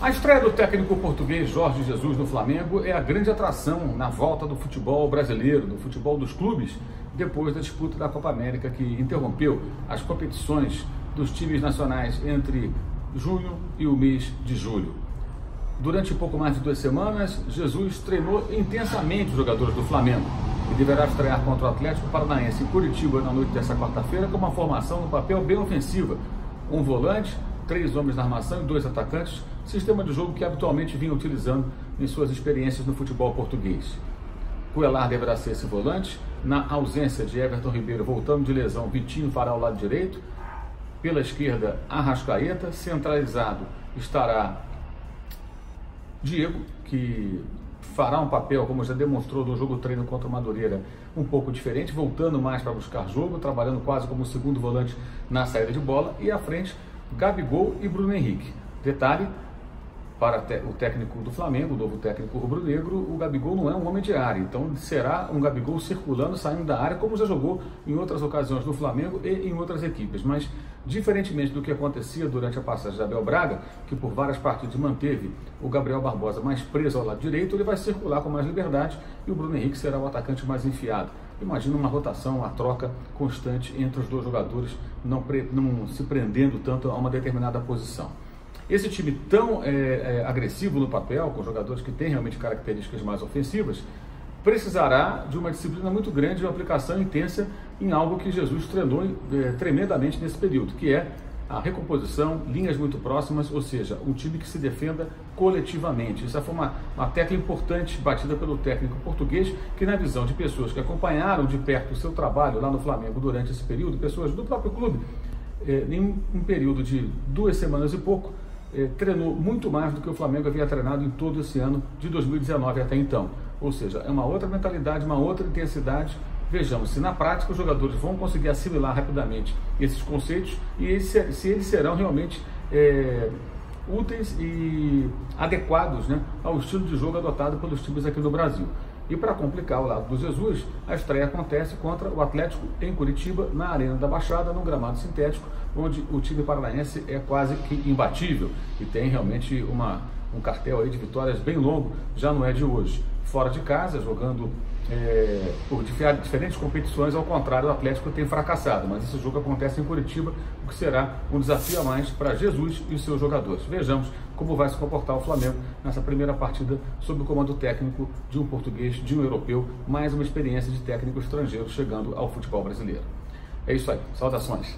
A estreia do técnico português Jorge Jesus no Flamengo é a grande atração na volta do futebol brasileiro, do futebol dos clubes, depois da disputa da Copa América que interrompeu as competições dos times nacionais entre junho e o mês de julho. Durante pouco mais de duas semanas, Jesus treinou intensamente os jogadores do Flamengo e deverá estrear contra o Atlético Paranaense em Curitiba na noite desta quarta-feira com uma formação no papel bem ofensiva. Um volante, três homens na armação e dois atacantes, sistema de jogo que habitualmente vinha utilizando em suas experiências no futebol português. Coelar deverá ser esse volante, na ausência de Everton Ribeiro voltando de lesão, Vitinho fará o lado direito, pela esquerda Arrascaeta, centralizado estará Diego, que fará um papel, como já demonstrou no jogo treino contra o Madureira, um pouco diferente, voltando mais para buscar jogo, trabalhando quase como segundo volante na saída de bola, e à frente Gabigol e Bruno Henrique. Detalhe, para o técnico do Flamengo, o novo técnico rubro-negro, o Gabigol não é um homem de área. Então será um Gabigol circulando, saindo da área, como já jogou em outras ocasiões no Flamengo e em outras equipes. Mas, diferentemente do que acontecia durante a passagem de Abel Braga, que por várias partidas manteve o Gabriel Barbosa mais preso ao lado direito, ele vai circular com mais liberdade e o Bruno Henrique será o atacante mais enfiado. Imagina uma rotação, uma troca constante entre os dois jogadores, não, não se prendendo tanto a uma determinada posição. Esse time tão é, é, agressivo no papel, com jogadores que têm realmente características mais ofensivas, precisará de uma disciplina muito grande e uma aplicação intensa em algo que Jesus treinou é, tremendamente nesse período, que é a recomposição, linhas muito próximas, ou seja, um time que se defenda coletivamente. Isso foi uma, uma tecla importante batida pelo técnico português, que na visão de pessoas que acompanharam de perto o seu trabalho lá no Flamengo durante esse período, pessoas do próprio clube, é, em um período de duas semanas e pouco, eh, treinou muito mais do que o Flamengo havia treinado em todo esse ano de 2019 até então. Ou seja, é uma outra mentalidade, uma outra intensidade. Vejamos se na prática os jogadores vão conseguir assimilar rapidamente esses conceitos e se eles serão realmente é, úteis e adequados né, ao estilo de jogo adotado pelos times aqui no Brasil. E para complicar o lado do Jesus, a estreia acontece contra o Atlético em Curitiba, na Arena da Baixada, no gramado sintético, onde o time paranaense é quase que imbatível e tem realmente uma, um cartel aí de vitórias bem longo, já não é de hoje. Fora de casa, jogando é, por diferentes competições, ao contrário, o Atlético tem fracassado, mas esse jogo acontece em Curitiba, o que será um desafio a mais para Jesus e os seus jogadores. Vejamos como vai se comportar o Flamengo nessa primeira partida sob o comando técnico de um português, de um europeu, mais uma experiência de técnico estrangeiro chegando ao futebol brasileiro. É isso aí, saudações!